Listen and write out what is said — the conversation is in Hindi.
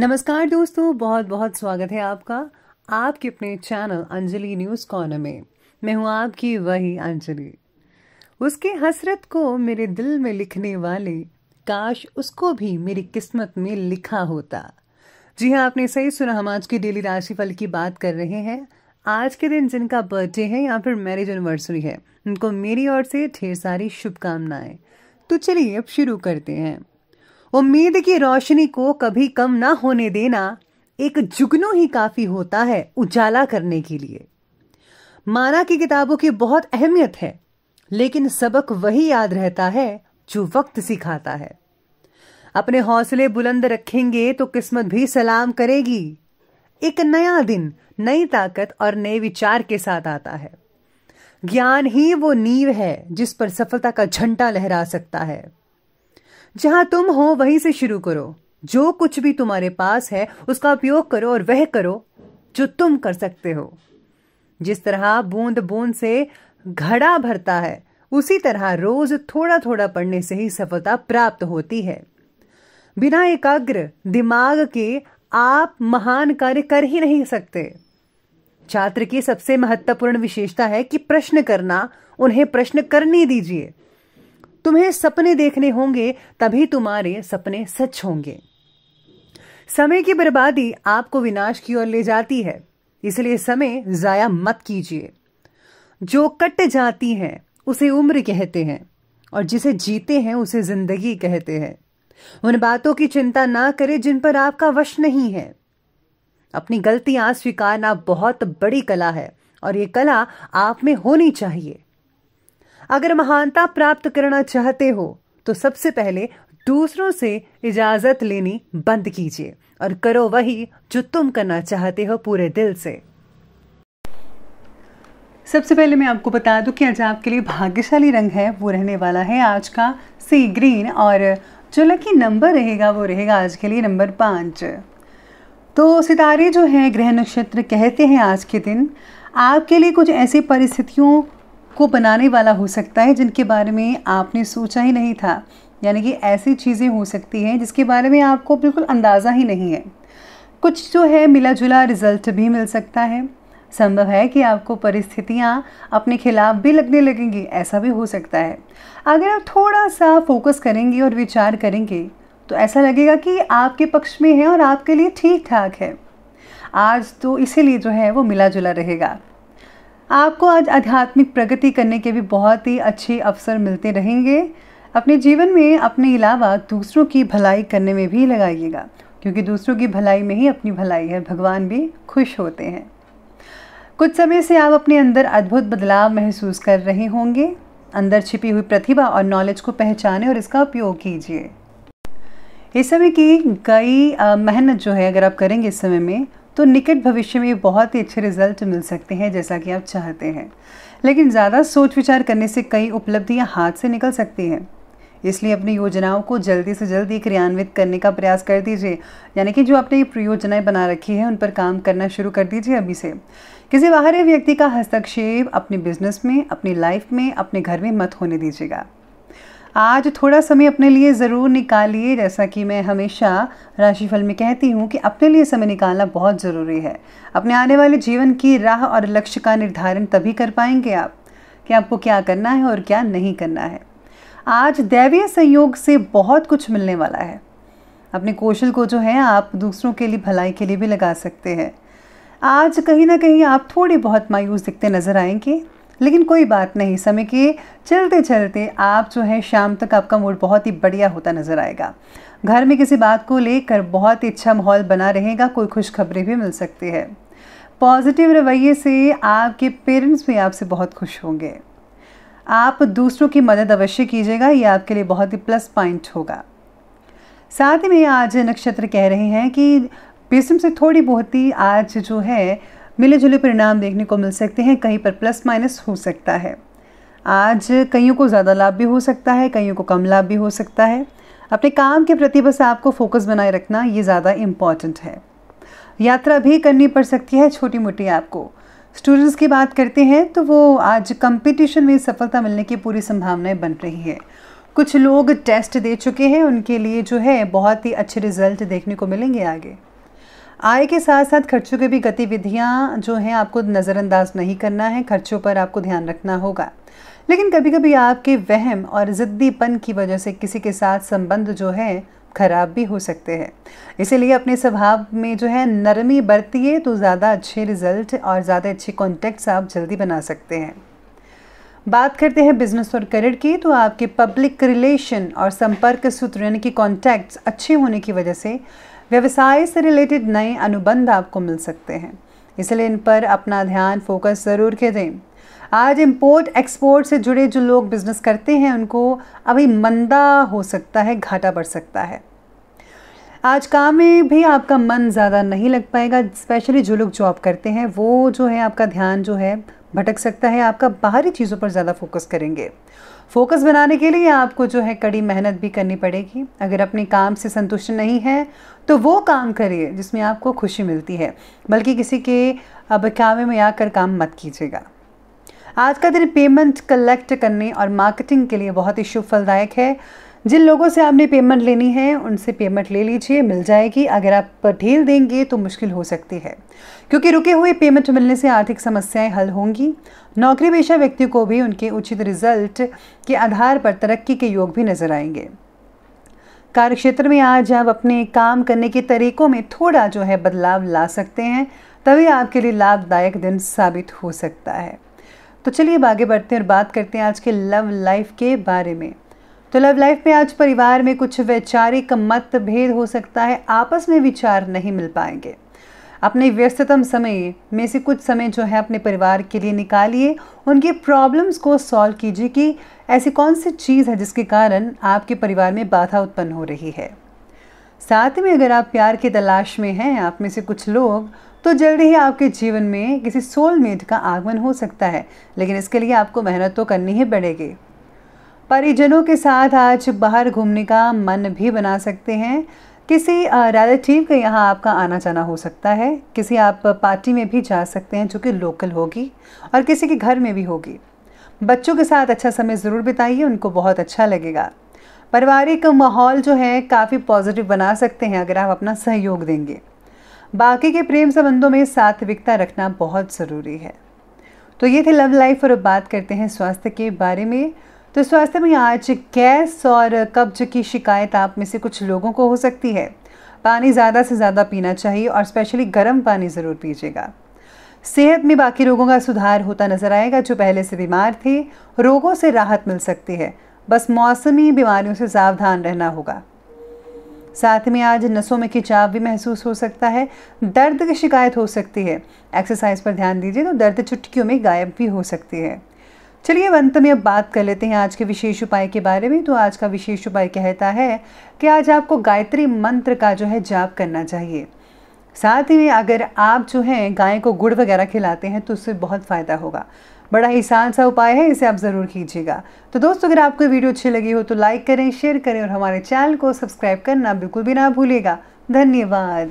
नमस्कार दोस्तों बहुत बहुत स्वागत है आपका आपके अपने चैनल अंजलि न्यूज़ कॉर्नर में। मैं हूँ आपकी वही अंजलि। उसके हसरत को मेरे दिल में लिखने वाले काश उसको भी मेरी किस्मत में लिखा होता। जी हाँ आपने सही सुना, हम आज की डेली राशिफल की बात कर रहे हैं। आज के दिन जिनका बर्थडे है या फिर मैरिज एनिवर्सरी है, उनको मेरी ओर से ढेर सारी शुभकामनाएँ। तो चलिए अब शुरू करते हैं। उम्मीद की रोशनी को कभी कम ना होने देना एक जुगनू ही काफ़ी होता है उजाला करने के लिए। माना की किताबों की बहुत अहमियत है, लेकिन सबक वही याद रहता है जो वक्त सिखाता है। अपने हौसले बुलंद रखेंगे तो किस्मत भी सलाम करेगी। एक नया दिन, नई ताकत और नए विचार के साथ आता है। ज्ञान ही वो नींव है जिस पर सफलता का झंडा लहरा सकता है। जहाँ तुम हो, वहीं से शुरू करो। जो कुछ भी तुम्हारे पास है, उसका उपयोग करो और वह करो जो तुम कर सकते हो। जिस तरह बूंद बूंद से घड़ा भरता है, उसी तरह रोज थोड़ा थोड़ा पढ़ने से ही सफलता प्राप्त होती है। बिना एकाग्र, दिमाग के आप महान कार्य कर ही नहीं सकते। छात्र की सबसे महत्वपूर्ण विशेषता है कि प्रश्न करना, उन्हें प्रश्न करने दीजिए। तुम्हें सपने देखने होंगे, तभी तुम्हारे सपने सच होंगे। समय की बर्बादी आपको विनाश की ओर ले जाती है, इसलिए समय जाया मत कीजिए। जो कट जाती है, उसे उम्र कहते हैं, और जिसे जीते हैं, उसे ज़िंदगी कहते हैं। उन बातों की चिंता ना करें जिन पर आपका वश नहीं है। अपनी गलतियाँ स्वीकारना बहुत बड़ी कला है, और ये कला आप में होनी चाहिए। अगर महानता प्राप्त करना चाहते हो तो सबसे पहले दूसरों से इजाज़त लेनी बंद कीजिए और करो वही जो तुम करना चाहते हो पूरे दिल से। सबसे पहले मैं आपको बता दूँ कि आज आपके लिए भाग्यशाली रंग है, वो रहने वाला है आज का सी ग्रीन और जो लकी नंबर रहेगा, वो रहेगा आज के लिए नंबर पाँच। तो सितारे जो हैं, ग्रह नक्षत्र कहते हैं आज के दिन, आपके लिए कुछ ऐसी परिस्थितियों को बनाने वाला हो सकता है, जिनके बारे में आपने सोचा ही नहीं था। यानी कि ऐसी चीज़ें हो सकती हैं, जिसके बारे में आपको बिल्कुल अंदाज़ा ही नहीं है। कुछ जो है मिला जुला रिज़ल्ट भी मिल सकता है। संभव है कि आपको परिस्थितियाँ अपने खिलाफ भी लगने लगेंगी, ऐसा भी हो सकता है। अगर आप थोड़ा सा फोकस करेंगे और विचार करेंगे तो ऐसा लगेगा कि आपके पक्ष में है और आपके लिए ठीक ठाक है। आज तो इसीलिए जो है, वो मिला जुला रहेगा। आपको आज आध्यात्मिक प्रगति करने के भी बहुत ही अच्छे अवसर मिलते रहेंगे। अपने जीवन में अपने अलावा दूसरों की भलाई करने में भी लगाइएगा, क्योंकि दूसरों की भलाई में ही अपनी भलाई है। भगवान भी खुश होते हैं। कुछ समय से आप अपने अंदर अद्भुत बदलाव महसूस कर रहे होंगे। अंदर छिपी हुई प्रतिभा और नॉलेज को पहचाने और इसका उपयोग कीजिए। इस समय की कई मेहनत जो है, अगर आप करेंगे इस समय में तो निकट भविष्य में बहुत ही अच्छे रिज़ल्ट मिल सकते हैं, जैसा कि आप चाहते हैं। लेकिन ज़्यादा सोच विचार करने से कई उपलब्धियाँ हाथ से निकल सकती हैं। इसलिए अपनी योजनाओं को जल्दी से जल्दी क्रियान्वित करने का प्रयास कर दीजिए। यानी कि जो आपने योजनाएँ बना रखी है, उन पर काम करना शुरू कर दीजिए अभी से। किसी बाहरी व्यक्ति का हस्तक्षेप अपने बिज़नेस में, अपनी लाइफ में, अपने घर में मत होने दीजिएगा। आज थोड़ा समय अपने लिए ज़रूर निकालिए, जैसा कि मैं हमेशा राशिफल में कहती हूँ कि अपने लिए समय निकालना बहुत ज़रूरी है। अपने आने वाले जीवन की राह और लक्ष्य का निर्धारण तभी कर पाएँगे आप, कि आपको क्या करना है और क्या नहीं करना है। आज दैवीय संयोग से बहुत कुछ मिलने वाला है। अपने कौशल को जो है आप दूसरों के लिए भलाई के लिए भी लगा सकते हैं। आज कहीं ना कहीं आप थोड़े बहुत मायूस दिखते नज़र आएँगे। लेकिन कोई बात नहीं, समय के चलते चलते आप जो है शाम तक आपका मूड बहुत ही बढ़िया होता नज़र आएगा। घर में किसी बात को लेकर बहुत ही अच्छा माहौल बना रहेगा, कोई खुशखबरी भी मिल सकती है। पॉजिटिव रवैये से आपके पेरेंट्स भी आपसे बहुत खुश होंगे। आप दूसरों की मदद अवश्य कीजिएगा, ये आपके लिए बहुत ही प्लस पॉइंट होगा। साथ ही में आज नक्षत्र कह रहे हैं कि बेसम से थोड़ी बहुत ही आज जो है मिले जुले परिणाम देखने को मिल सकते हैं, कहीं पर प्लस माइनस हो सकता है। आज कईयों को ज़्यादा लाभ भी हो सकता है, कईयों को कम लाभ भी हो सकता है। अपने काम के प्रति बस आपको फोकस बनाए रखना, ये ज़्यादा इंपॉर्टेंट है। यात्रा भी करनी पड़ सकती है छोटी मोटी आपको। स्टूडेंट्स की बात करते हैं तो वो आज कंपटीशन में सफलता मिलने की पूरी संभावनाएँ बन रही है। कुछ लोग टेस्ट दे चुके हैं, उनके लिए जो है बहुत ही अच्छे रिज़ल्ट देखने को मिलेंगे आगे। आय के साथ साथ खर्चों की भी गतिविधियाँ जो हैं आपको नज़रअंदाज नहीं करना है, खर्चों पर आपको ध्यान रखना होगा। लेकिन कभी कभी आपके वहम और ज़िद्दीपन की वजह से किसी के साथ संबंध जो है, खराब भी हो सकते हैं। इसीलिए अपने स्वभाव में जो है, नरमी बरतिए तो ज़्यादा अच्छे रिज़ल्ट और ज़्यादा अच्छे कॉन्टैक्ट्स आप जल्दी बना सकते हैं। बात करते हैं बिज़नेस और करियर की तो आपके पब्लिक रिलेशन और संपर्क सूत्र यानी कि कॉन्टैक्ट्स अच्छे होने की वजह से व्यवसाय से रिलेटेड नए अनुबंध आपको मिल सकते हैं। इसलिए इन पर अपना ध्यान फोकस ज़रूर के दें आज इम्पोर्ट एक्सपोर्ट से जुड़े जो लोग बिज़नेस करते हैं, उनको अभी मंदा हो सकता है, घाटा बढ़ सकता है। आज काम में भी आपका मन ज़्यादा नहीं लग पाएगा स्पेशली जो लोग जॉब करते हैं, वो जो है आपका ध्यान जो है भटक सकता है, आपका बाहरी चीज़ों पर ज़्यादा फोकस करेंगे। फोकस बनाने के लिए आपको जो है कड़ी मेहनत भी करनी पड़ेगी। अगर अपने काम से संतुष्ट नहीं है तो वो काम करिए जिसमें आपको खुशी मिलती है। बल्कि किसी के, अब कामे में आकर काम मत कीजिएगा। आज का दिन पेमेंट कलेक्ट करने और मार्केटिंग के लिए बहुत ही शुभ फलदायक है। जिन लोगों से आपने पेमेंट लेनी है, उनसे पेमेंट ले लीजिए, मिल जाएगी। अगर आप ढील देंगे तो मुश्किल हो सकती है। क्योंकि रुके हुए पेमेंट मिलने से आर्थिक समस्याएँ हल होंगी। नौकरी पेशा व्यक्ति को भी उनके उचित रिज़ल्ट के आधार पर तरक्की के योग भी नज़र आएँगे। कार्य क्षेत्र में आज आप अपने काम करने के तरीकों में थोड़ा जो है बदलाव ला सकते हैं, तभी आपके लिए लाभदायक दिन साबित हो सकता है। तो चलिए अब आगे बढ़ते हैं और बात करते हैं आज के लव लाइफ के बारे में। तो लव लाइफ में आज परिवार में कुछ वैचारिक मतभेद हो सकता है, आपस में विचार नहीं मिल पाएँगे। अपने व्यस्ततम समय में से कुछ समय जो है अपने परिवार के लिए निकालिए, उनकी प्रॉब्लम्स को सॉल्व कीजिए कि ऐसी कौन सी चीज़ है जिसके कारण आपके परिवार में बाधा उत्पन्न हो रही है। साथ में अगर आप प्यार की तलाश में हैं, आप में से कुछ लोग तो जल्दी ही आपके जीवन में किसी सोलमेट का आगमन हो सकता है, लेकिन इसके लिए आपको मेहनत तो करनी ही पड़ेगी। परिजनों के साथ आज बाहर घूमने का मन भी बना सकते हैं। किसी रिलेटिव के यहाँ आपका आना जाना हो सकता है। किसी आप पार्टी में भी जा सकते हैं जो कि लोकल होगी और किसी के घर में भी होगी। बच्चों के साथ अच्छा समय ज़रूर बिताइए, उनको बहुत अच्छा लगेगा। पारिवारिक माहौल जो है काफ़ी पॉजिटिव बना सकते हैं अगर आप अपना सहयोग देंगे। बाकी के प्रेम संबंधों में सात्विकता रखना बहुत ज़रूरी है। तो ये थे लव लाइफ और अब बात करते हैं स्वास्थ्य के बारे में। तो स्वास्थ्य में आज गैस और कब्ज की शिकायत आप में से कुछ लोगों को हो सकती है। पानी ज़्यादा से ज़्यादा पीना चाहिए और स्पेशली गर्म पानी ज़रूर पीजिएगा। सेहत में बाकी रोगों का सुधार होता नज़र आएगा जो पहले से बीमार थे। रोगों से राहत मिल सकती है। बस मौसमी बीमारियों से सावधान रहना होगा। साथ में आज नसों में खिंचाव भी महसूस हो सकता है। दर्द की शिकायत हो सकती है। एक्सरसाइज पर ध्यान दीजिए तो दर्द चुटकियों में गायब भी हो सकती है। चलिए अंत में अब बात कर लेते हैं आज के विशेष उपाय के बारे में। तो आज का विशेष उपाय कहता है कि आज आपको गायत्री मंत्र का जो है जाप करना चाहिए। साथ ही में अगर आप जो है गाय को गुड़ वगैरह खिलाते हैं तो उससे बहुत फ़ायदा होगा। बड़ा ही आसान सा उपाय है, इसे आप ज़रूर कीजिएगा। तो दोस्तों, अगर आपको वीडियो अच्छी लगी हो तो लाइक करें, शेयर करें और हमारे चैनल को सब्सक्राइब करना बिल्कुल भी ना भूलिएगा। धन्यवाद।